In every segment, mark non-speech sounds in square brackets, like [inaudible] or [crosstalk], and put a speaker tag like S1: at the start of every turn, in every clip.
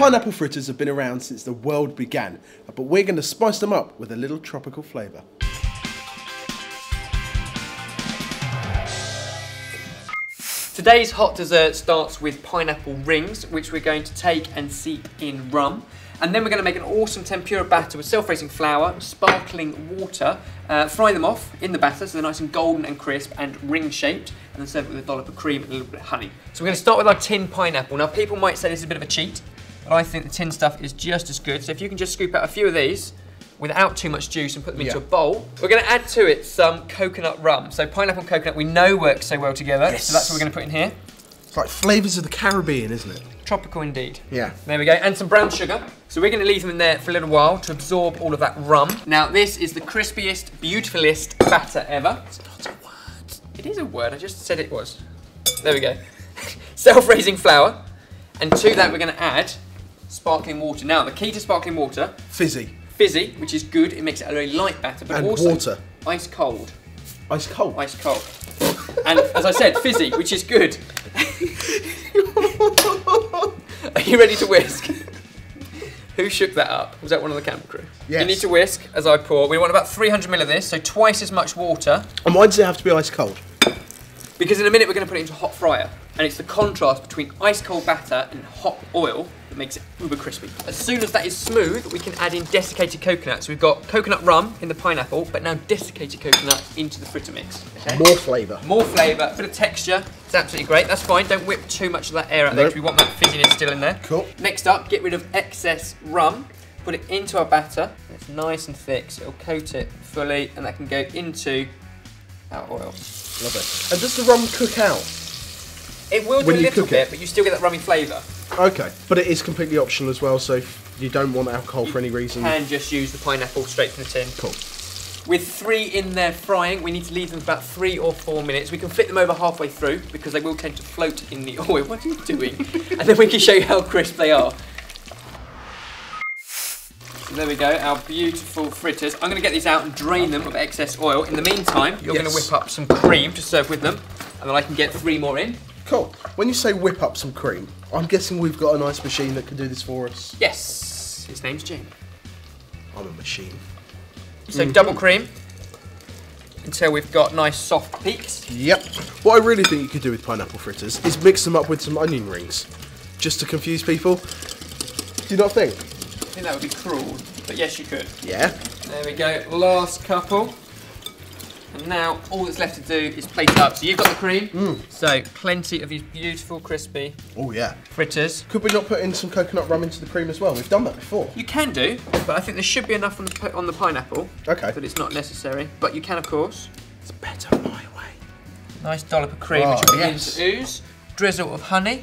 S1: Pineapple fritters have been around since the world began, but we're going to spice them up with a little tropical flavour.
S2: Today's hot dessert starts with pineapple rings, which we're going to take and seep in rum. And then we're going to make an awesome tempura batter with self-raising flour, sparkling water, uh, fry them off in the batter so they're nice and golden and crisp and ring-shaped, and then serve it with a dollop of cream and a little bit of honey. So we're going to start with our tin pineapple. Now people might say this is a bit of a cheat, but I think the tin stuff is just as good. So if you can just scoop out a few of these, without too much juice and put them into a bowl. We're going to add to it some coconut rum. So pineapple and coconut we know work so well together.
S1: Yes.
S2: So that's what we're going to put in here.
S1: It's like flavours of the Caribbean, isn't it?
S2: Tropical indeed.
S1: Yeah.
S2: There we go. And some brown sugar. So we're going to leave them in there for a little while to absorb all of that rum. Now this is the crispiest, beautifulest batter ever. It's not a word. It is a word. I just said it was. There we go. [laughs] Self-raising flour. And to that we're going to add sparkling water. Now the key to sparkling water
S1: Fizzy.
S2: fizzy, which is good. It makes it a very light batter, but
S1: And
S2: also
S1: water.
S2: ice cold.
S1: Ice cold.
S2: Ice cold. and as I said, fizzy, which is good. [laughs] Are you ready to whisk? Who shook that up? Was that one of the camera crew?
S1: Yes.
S2: You need to whisk as I pour. We want about 300 ml of this, so twice as much water,
S1: And why does it have to be ice cold?
S2: because in a minute we're going to put it into a hot fryer, and it's the contrast between ice cold batter and hot oil that makes it uber crispy. As soon as that is smooth, we can add in desiccated coconut. So we've got coconut rum in the pineapple, but now desiccated coconut into the fritter mix. Okay?
S1: More flavour.
S2: More flavour, bit of texture. It's absolutely great. That's fine. Don't whip too much of that air out there because we want that fizziness still in there.
S1: Cool.
S2: Next up, get rid of excess rum. Put it into our batter. It's nice and thick, so it'll coat it fully, and that can go into our oil.
S1: Love it. And does the rum cook out?
S2: It will do
S1: When
S2: a little bit,
S1: it.
S2: but you still get that rummy flavour.
S1: Okay. But it is completely optional as well, so if you don't want alcohol for any reason.
S2: And just use the pineapple straight from the tin.
S1: Cool.
S2: With three in there frying, we need to leave them for about three or four minutes. We can flip them over halfway through because they will tend to float in the [laughs] oil. What are you doing? and then we can show you how crisp they are. So there we go, our beautiful fritters. I'm going to get these out and drain them of excess oil. In the meantime, you're going to whip up some cream to serve with them, and then I can get three more in.
S1: Cool. When you say whip up some cream, I'm guessing we've got a nice machine that can do this for us.
S2: Yes, his name's Jamie.
S1: I'm a machine.
S2: So mm. double cream until we've got nice soft peaks.
S1: Yep. What I really think you could do with pineapple fritters is mix them up with some onion rings, just to confuse people. Do you not think?
S2: I think that would be cruel, but yes, you could.
S1: Yeah.
S2: There we go, last couple. And now all that's left to do is plate it up. So you've got the cream, mm. so plenty of these beautiful crispy
S1: Oh yeah.
S2: fritters.
S1: Could we not put in some coconut rum into the cream as well? We've done that before.
S2: You can do, but I think there should be enough on the, on the pineapple
S1: Okay.
S2: that it's not necessary. But you can, of course.
S1: It's better my way.
S2: Nice dollop of cream,
S1: Oh,
S2: which begins
S1: yes.
S2: to ooze. Drizzle of honey.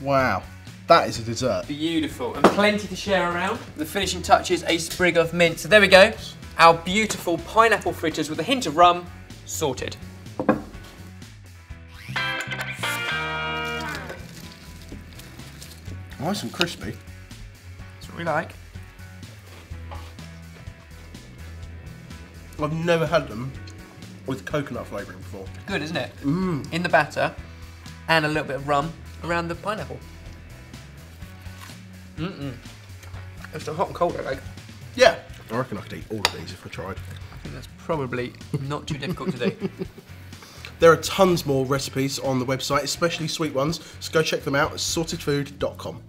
S1: Wow. That is a dessert.
S2: Beautiful, and plenty to share around. The finishing touch is a sprig of mint. So there we go, our beautiful pineapple fritters with a hint of rum, sorted.
S1: Nice and crispy.
S2: That's what we like.
S1: I've never had them with coconut flavouring before.
S2: Good, isn't it? Mm. In the batter, and a little bit of rum around the pineapple. Mm-mm. It's still hot and cold, I like.
S1: Yeah. I reckon I could eat all of these if I tried.
S2: I think that's probably not too difficult to do. [laughs]
S1: There are tons more recipes on the website, especially sweet ones, so go check them out at sortedfood.com.